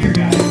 year, guys.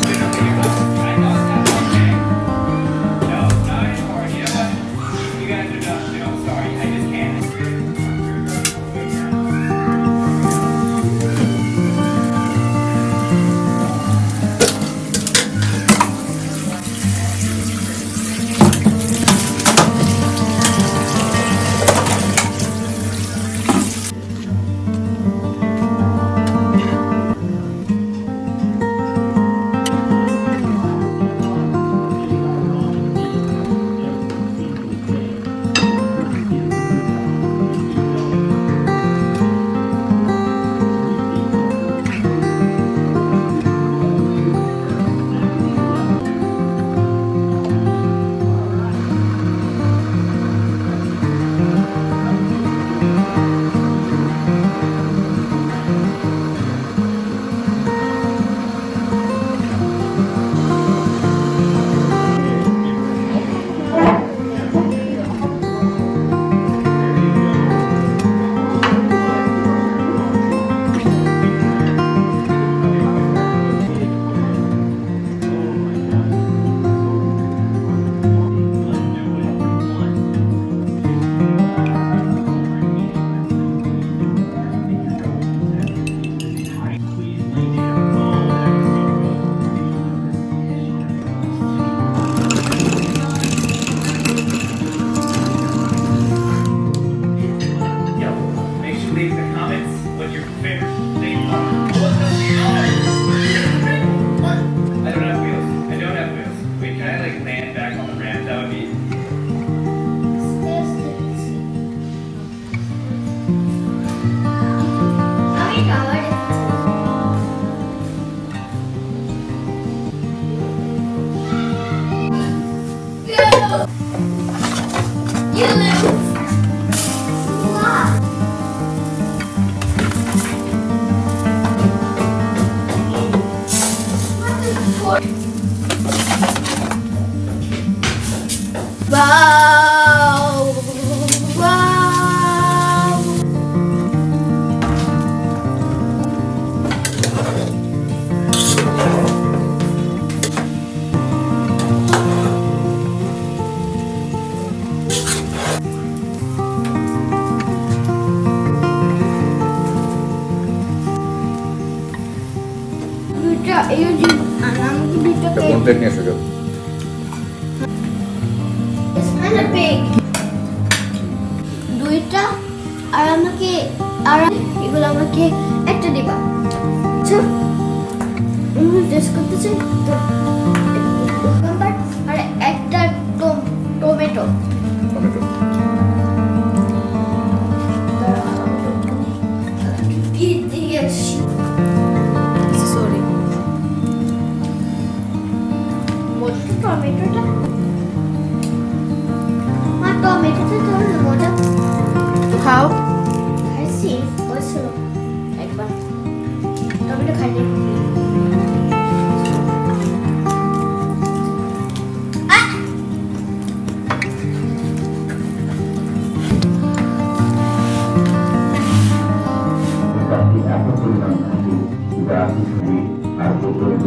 Bye. একটা. দুইটা আর আমাকে আর এগুলো আমাকে দিবা। আচ্ছা আমি টেস্ট করতে চাই তো Aku di artikel